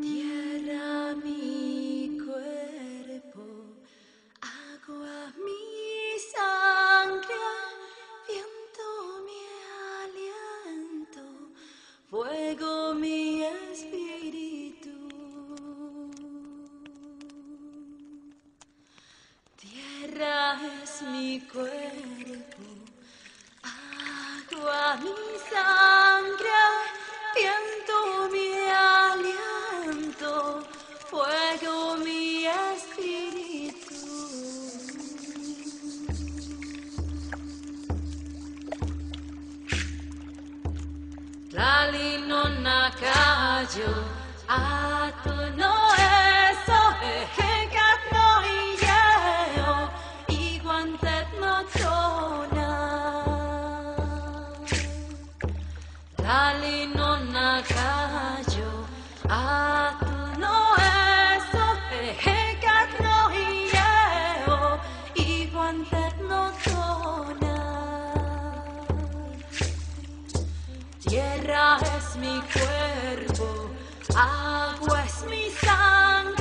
Tierra mi cuerpo, agua mi sangre, viento mi aliento, fuego mi espíritu. Tierra es mi cuerpo. Santo mi Espíritu. Tlali non nacayo a tu nombre. Tierra es mi cuerpo, agua es mi sangre.